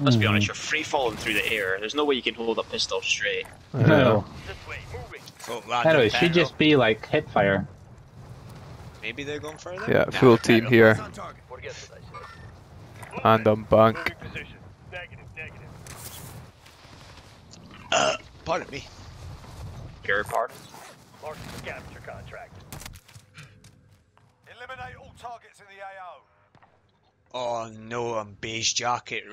Let's be hmm. honest, you're free falling through the air. There's no way you can hold a pistol straight. No. Oh, It Anyway, should just be like hip fire. Maybe they're going further? Yeah, Nah, full team here. And on bank. Uh, pardon me. Your pardon? Mark the capture contract. Eliminate all targets in the AO. Oh no, I'm beige jacket.